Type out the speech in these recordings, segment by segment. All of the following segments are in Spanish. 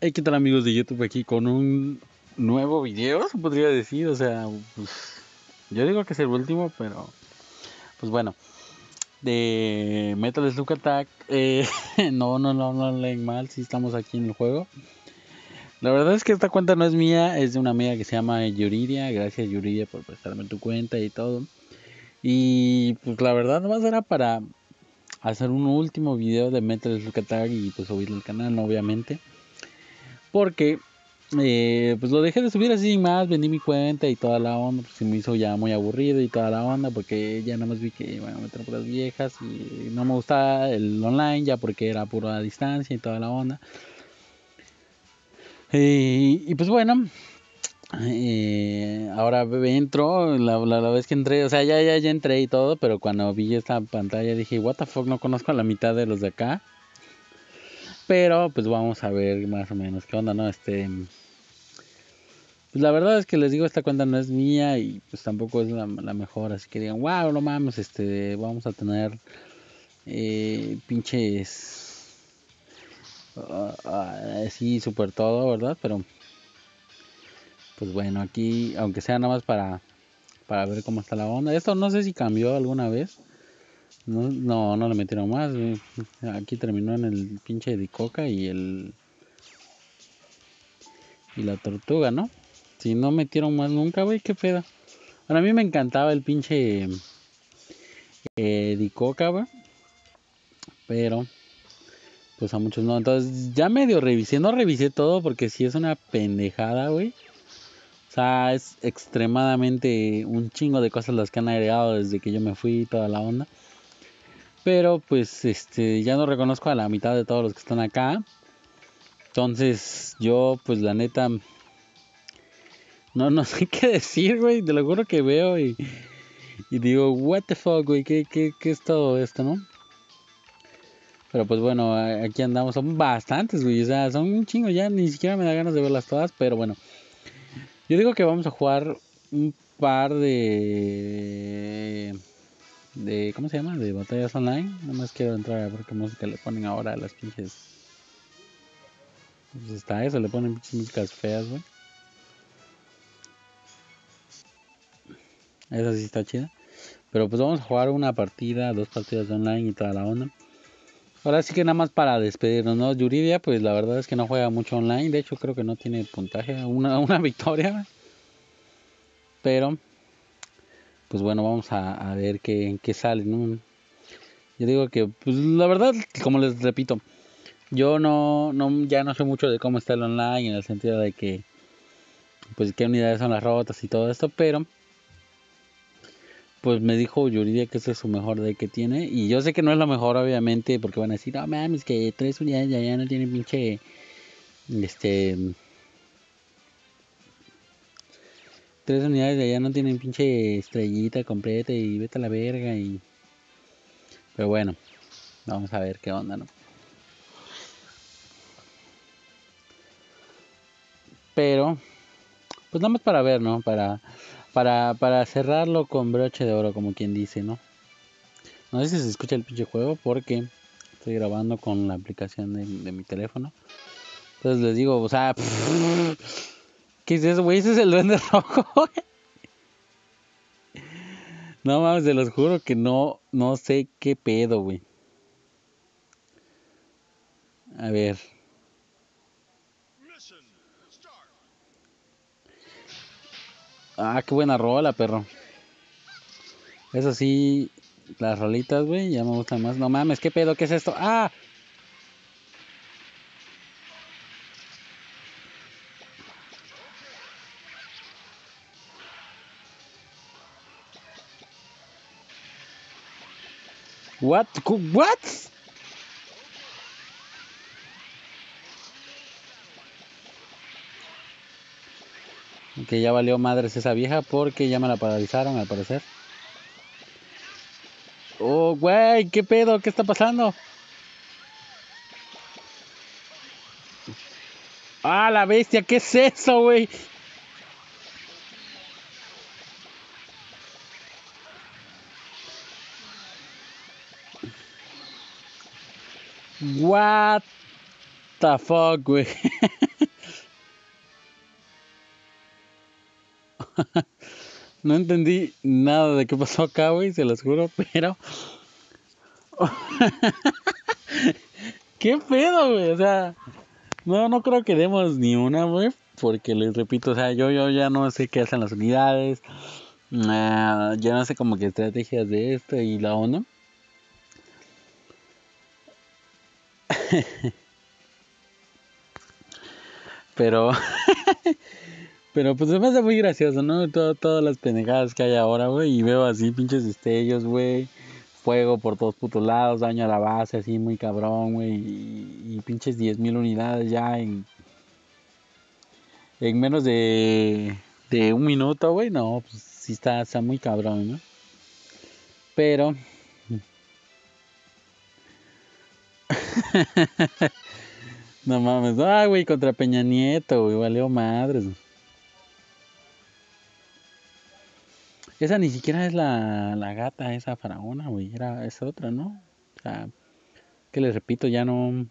Hey, ¿qué tal amigos de YouTube aquí con un nuevo video, se podría decir? O sea, pues, yo digo que es el último, pero pues bueno, de Metal Slug Attack, eh, no, no, no, no leen mal, si estamos aquí en el juego. La verdad es que esta cuenta no es mía, es de una amiga que se llama Yuridia, gracias Yuridia por prestarme tu cuenta y todo. Y pues la verdad no era para hacer un último video de Metal Slug Attack y pues subirlo al canal, obviamente. Porque eh, pues lo dejé de subir así más, vendí mi cuenta y toda la onda, pues se me hizo ya muy aburrido y toda la onda, porque ya nada más vi que iban a meter puras viejas y no me gustaba el online ya porque era pura distancia y toda la onda. y pues bueno, eh, ahora entro, la, la, vez que entré, o sea, ya, ya, ya entré y todo, pero cuando vi esta pantalla dije, what the fuck, no conozco a la mitad de los de acá. Pero pues vamos a ver más o menos qué onda, ¿no? Este... Pues la verdad es que les digo, esta cuenta no es mía y pues tampoco es la, mejor, así que digan, wow, no mames, este, vamos a tener eh, pinches... Uh, así super todo, ¿verdad? Pero pues bueno, aquí, aunque sea nada más para, para ver cómo está la onda. Esto no sé si cambió alguna vez. No, no, no le metieron más. Aquí terminó en el pinche de coca y el. Y la tortuga, ¿no? Si no metieron más nunca, güey, qué pedo. Bueno, a mí me encantaba el pinche. Eh, de coca, güey. Pero. Pues a muchos no. Entonces ya medio revisé. No revisé todo porque si es una pendejada, güey. O sea, es extremadamente un chingo de cosas las que han agregado desde que yo me fui toda la onda. Pero pues este ya no reconozco a la mitad de todos los que están acá. Entonces, yo pues la neta no no sé qué decir, güey, te lo juro que veo y, y digo, what the fuck, güey, ¿Qué, qué, qué es todo esto, no? Pero pues bueno, aquí andamos, son bastantes, güey, o sea, son un chingo ya, ni siquiera me da ganas de verlas todas, pero bueno. Yo digo que vamos a jugar un par de de ¿cómo se llama? de batallas online. No más quiero entrar a ver qué música le ponen ahora a las pinches. Pues está eso, le ponen pinches músicas feas, güey. Esa sí está chida. Pero pues vamos a jugar una partida, dos partidas online y toda la onda. Ahora sí que nada más para despedirnos, ¿no? Yuridia, pues la verdad es que no juega mucho online. De hecho, creo que no tiene puntaje. Una, una victoria. Pero pues bueno, vamos a, ver qué, qué sale, ¿no? Yo digo que, pues la verdad, como les repito, yo no, no, ya no sé mucho de cómo está el online, en el sentido de que, pues qué unidades son las rotas y todo esto, pero, pues me dijo Yuridia que ese es su mejor deck que tiene, y yo sé que no es lo mejor, obviamente, porque van a decir, no mames, que tres unidades ya, ya no tienen pinche, este, tres unidades de allá no tienen pinche estrellita completa y vete a la verga y... Pero bueno, vamos a ver qué onda, ¿no? Pero, pues nada más para ver, ¿no? Para, para, para cerrarlo con broche de oro, como quien dice, ¿no? No sé si se escucha el pinche juego porque estoy grabando con la aplicación de, de mi teléfono. Entonces les digo, o sea... ¿Qué es eso, güey? Ese es el duende rojo, No mames, se los juro que no, no sé qué pedo, güey. A ver. Ah, qué buena rola, perro. Eso sí, las rolitas, güey, ya me gustan más. No mames, qué pedo, ¿qué es esto? Ah, What? What? Que ya valió madres esa vieja porque ya me la paralizaron al parecer. Oh, güey, ¿qué pedo? ¿Qué está pasando? Ah, la bestia, ¿qué es eso, güey? What the fuck, güey. No entendí nada de qué pasó acá, güey, se los juro, pero. ¿Qué pedo, güey? O sea, no, no creo que demos ni una, güey, porque les repito, o sea, yo, yo ya no sé qué hacen las unidades, ya no sé como que estrategias de esto y la onda. Pero, pero pues me hace muy gracioso, ¿no? todas las pendejadas que hay ahora, güey. Y veo así pinches destellos, güey. Fuego por todos putos lados, daño a la base, así muy cabrón, güey. Y, pinches 10.000 unidades ya en, en menos de, de un minuto, güey. No, pues sí está, está muy cabrón, ¿no? Pero... No mames. Ah, güey, contra Peña Nieto, güey. Valió madres. Esa ni siquiera es la, la gata, esa faraona, güey. Era, es otra, ¿no? O sea, que les repito, ya no.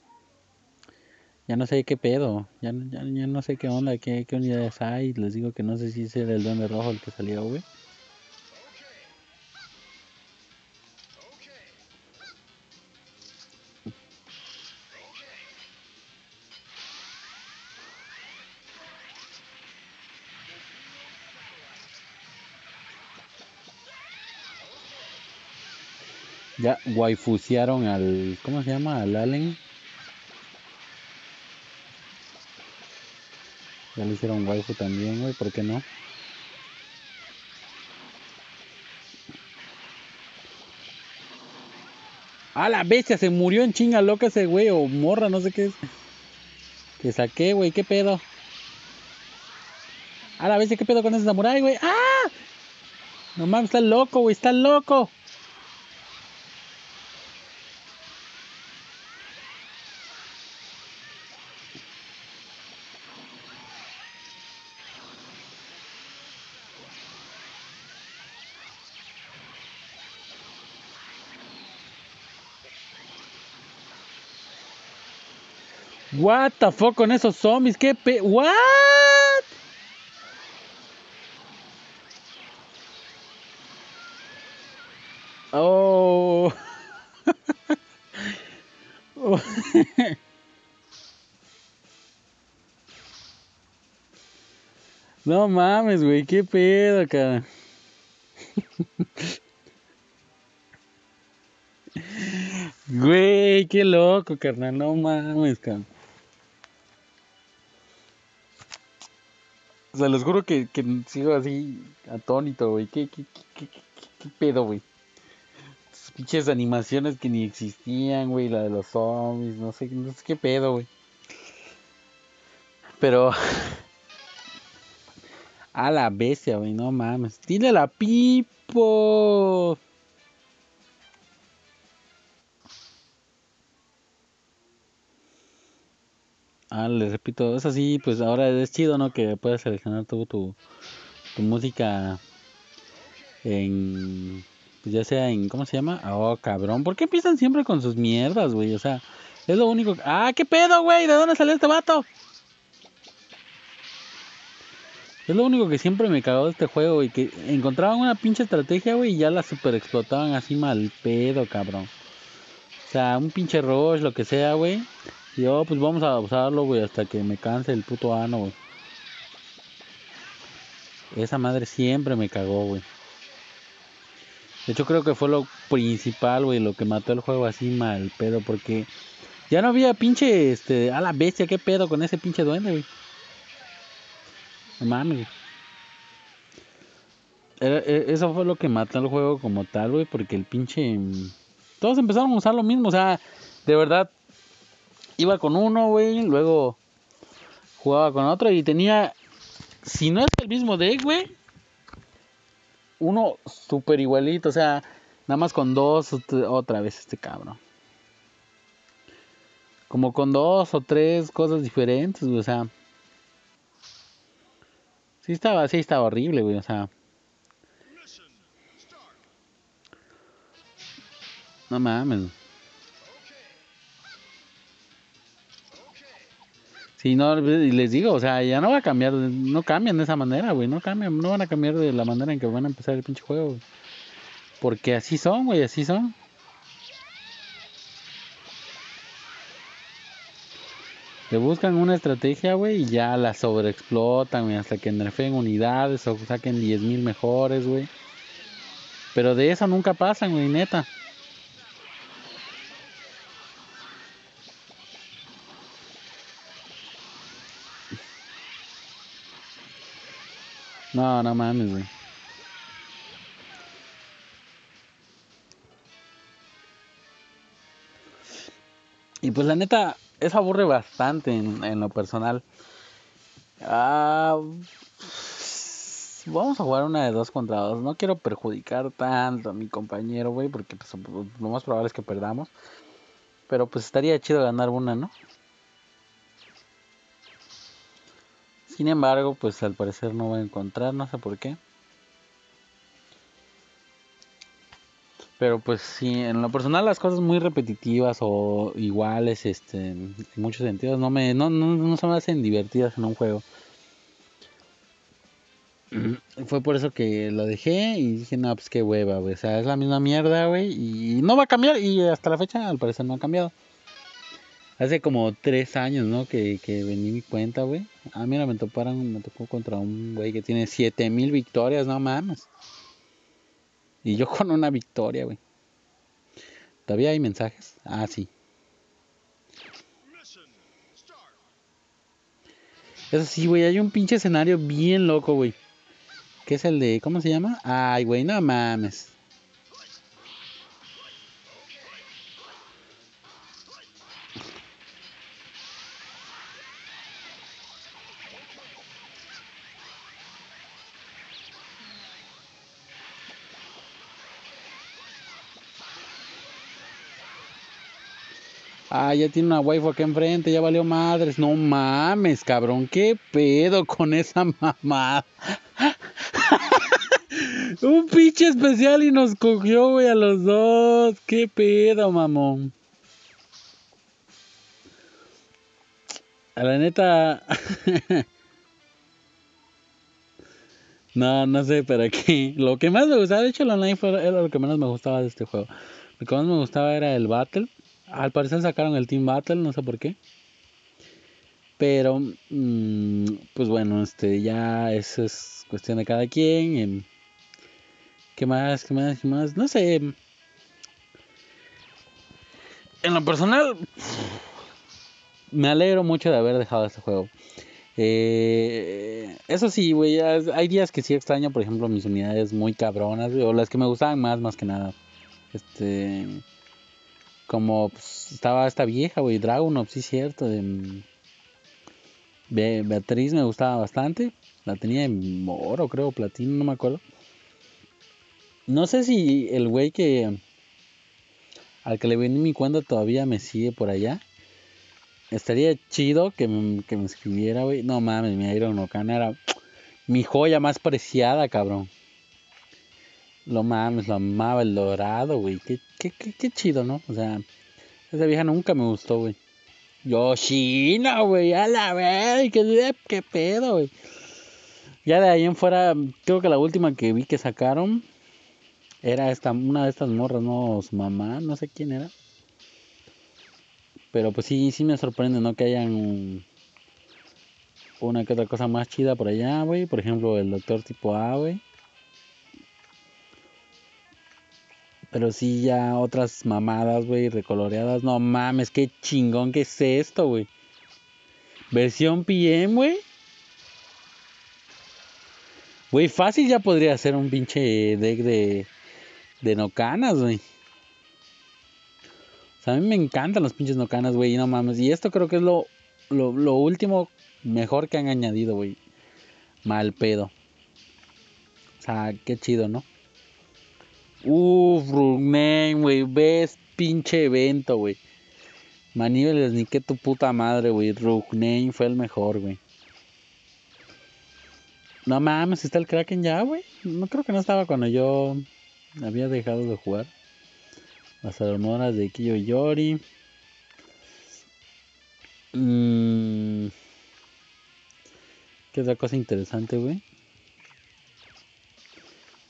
Ya no sé qué pedo. Ya, ya, ya no sé qué onda, qué, qué unidades hay. Les digo que no sé si es el de rojo el que salió, güey. Ya waifusearon al. ¿Cómo se llama? Al Allen. Ya le hicieron waifu también, güey. ¿Por qué no? A la bestia, se murió en chinga loca ese güey, o morra, no sé qué es. Que saqué, güey, qué pedo. A la bestia, qué pedo con ese samurai, güey. ¡Ah! No mames, está loco, güey, está loco. What the fuck con esos zombies? ¿Qué pe... What? Oh. no mames, güey, qué pedo, cara. Güey, qué loco, carnal, no mames, cara. O sea, les juro que, que sigo así atónito, güey. ¿Qué, qué, qué, qué, pedo, güey? Pinches animaciones que ni existían, güey. La de los zombies, no sé, no sé qué pedo, güey. Pero. A la bestia, güey, no mames. Tiene la pipo. Ah, les repito, es así, pues ahora es chido, ¿no? Que puedes seleccionar tu, tu, música en, pues ya sea en, ¿cómo se llama? Oh, cabrón, ¿por qué empiezan siempre con sus mierdas, güey? O sea, es lo único... Ah, ¿qué pedo, güey? ¿De dónde salió este vato? Es lo único que siempre me cagó de este juego, güey, que encontraban una pinche estrategia, güey, y ya la super explotaban así mal pedo, cabrón. O sea, un pinche rush, lo que sea, güey. Yo, pues vamos a usarlo, güey, hasta que me canse el puto ano, güey. Esa madre siempre me cagó, güey. De hecho, creo que fue lo principal, güey, lo que mató el juego así mal pedo, porque ya no había pinche, este, a la bestia, qué pedo con ese pinche duende, güey. No mames, e, eso fue lo que mató el juego como tal, güey, porque el pinche... Todos empezaron a usar lo mismo, o sea, de verdad, iba con uno, güey, luego jugaba con otro y tenía, si no es el mismo deck, güey, uno súper igualito, o sea, nada más con dos, otra vez este cabrón. Como con dos o tres cosas diferentes, güey, o sea. Sí estaba, sí estaba horrible, güey, o sea. No mames. Si no, y les digo, o sea, ya no va a cambiar, no cambian de esa manera, güey, no cambian, no van a cambiar de la manera en que van a empezar el pinche juego, güey. Porque así son, güey, así son. Le buscan una estrategia, güey, y ya la sobreexplotan, güey, hasta que nerfeen unidades o saquen 10.000 mejores, güey. Pero de eso nunca pasan, güey, neta. No, no mames, güey. Y pues la neta, eso aburre bastante en, lo personal. Ah, vamos a jugar una de dos contra dos. No quiero perjudicar tanto a mi compañero, güey, porque pues, lo más probable es que perdamos. Pero pues estaría chido ganar una, ¿no? Sin embargo, pues al parecer no voy a encontrar, no sé por qué. Pero pues sí, en lo personal las cosas muy repetitivas o iguales, este, en muchos sentidos, no me, no, no, no se me hacen divertidas en un juego. Fue por eso que lo dejé y dije, no, pues qué hueva, güey. O sea, es la misma mierda, güey. Y no va a cambiar. Y hasta la fecha, al parecer, no ha cambiado. Hace como tres años, ¿no? Que, que vendí mi cuenta, güey. Ah, mira, me toparon, me tocó contra un güey que tiene 7000 victorias, no mames. Y yo con una victoria, güey. ¿Todavía hay mensajes? Ah, sí. Eso sí, güey, hay un pinche escenario bien loco, güey. Que es el de, ¿cómo se llama? Ay, güey, no mames. Ah, ya tiene una waifu acá enfrente, ya valió madres. No mames, cabrón, qué pedo con esa mamá. Un pinche especial y nos cogió, güey, a los dos. Qué pedo, mamón. A la neta. no, no sé para qué. Lo que más me gustaba, de hecho, el online fue, era lo que menos me gustaba de este juego. Lo que más me gustaba era el battle al parecer sacaron el Team Battle, no sé por qué. Pero, mm, pues bueno, este ya eso es cuestión de cada quien. ¿Qué más? ¿Qué más? ¿Qué más? No sé. En lo personal, me alegro mucho de haber dejado este juego. Eh, eso sí, güey, hay días que sí extraño, por ejemplo, mis unidades muy cabronas, o las que me gustaban más, más que nada. Este como pues, estaba esta vieja, güey, Dragunov, sí, cierto. De, Beatriz me gustaba bastante. La tenía en oro, creo, platino, no me acuerdo. No sé si el güey que. Al que le vendí mi cuenta todavía me sigue por allá. Estaría chido que me, que me escribiera, güey. No mames, mi Iron Okana era mi joya más preciada, cabrón. Lo mames, lo amaba el dorado, güey. Qué, qué, qué, qué chido, ¿no? O sea, esa vieja nunca me gustó, güey. Yoshina, güey, a la vez, qué, qué pedo, güey. Ya de ahí en fuera, creo que la última que vi que sacaron era esta, una de estas morras, no, mamá, no sé quién era. Pero pues sí, sí me sorprende, ¿no? Que hayan una que otra cosa más chida por allá, güey. Por ejemplo, el doctor tipo A, güey. Pero sí, ya otras mamadas, güey, recoloreadas. No mames, qué chingón que es esto, güey. Versión PM, güey. Güey, fácil ya podría ser un pinche deck de, de nocanas, güey. O sea, a mí me encantan los pinches nocanas, güey, no mames. Y esto creo que es lo, lo, lo último mejor que han añadido, güey. Mal pedo. O sea, qué chido, ¿no? Uf, Rugnen, güey. Ves pinche evento, güey. Maníveles, ni que tu puta madre, güey. Rugnen fue el mejor, güey. No mames, está el Kraken ya, güey. No creo que no estaba cuando yo había dejado de jugar. Las hormonas de Kiyo Yori. Mmm ¿Qué otra cosa interesante, güey?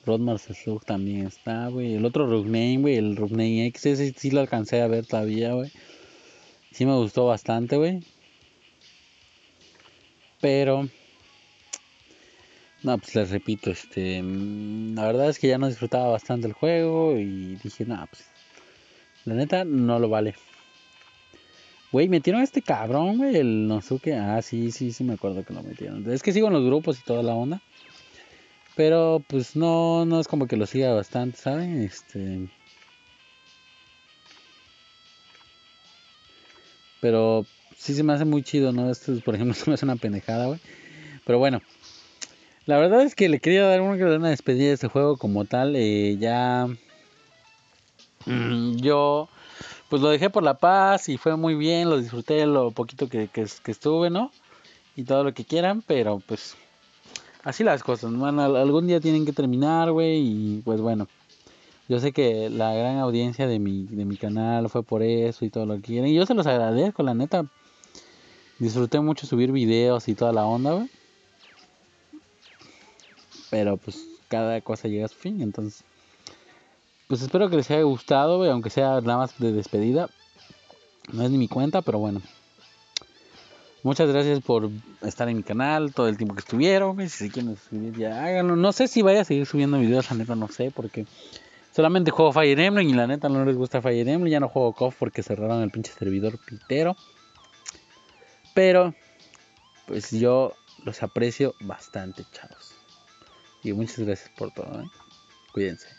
Rodmar Slug también está, güey. El otro Rugname, güey. El Rugname X, ese sí lo alcancé a ver todavía, güey. Sí me gustó bastante, güey. Pero... No, pues les repito, este... La verdad es que ya no disfrutaba bastante el juego y dije, no, pues... La neta, no lo vale. Güey, metieron a este cabrón, güey, el Nozuke. Ah, sí, sí, sí me acuerdo que lo metieron. Es que sigo en los grupos y toda la onda. Pero pues no, no es como que lo siga bastante, ¿saben? Este. Pero sí se me hace muy chido, ¿no? Esto, por ejemplo, se me hace una pendejada, güey. Pero bueno. La verdad es que le quería dar una, despedida de este juego como tal. Eh, ya. Mm, yo. Pues lo dejé por la paz y fue muy bien. Lo disfruté lo poquito que, que, que estuve, ¿no? Y todo lo que quieran. Pero pues así las cosas, man, algún día tienen que terminar, güey, y pues bueno. Yo sé que la gran audiencia de mi, de mi canal fue por eso y todo lo que quieren. Y yo se los agradezco, la neta. Disfruté mucho subir videos y toda la onda, güey. Pero pues cada cosa llega a su fin, entonces. Pues espero que les haya gustado, güey, aunque sea nada más de despedida. No es ni mi cuenta, pero bueno. Muchas gracias por estar en mi canal todo el tiempo que estuvieron. Si se quieren suscribir, ya háganlo. No sé si vaya a seguir subiendo videos, la neta no sé, porque solamente juego Fire Emblem y la neta no les gusta Fire Emblem. Ya no juego KOF porque cerraron el pinche servidor pitero. Pero, pues yo los aprecio bastante, chavos. Y muchas gracias por todo. ¿eh? Cuídense.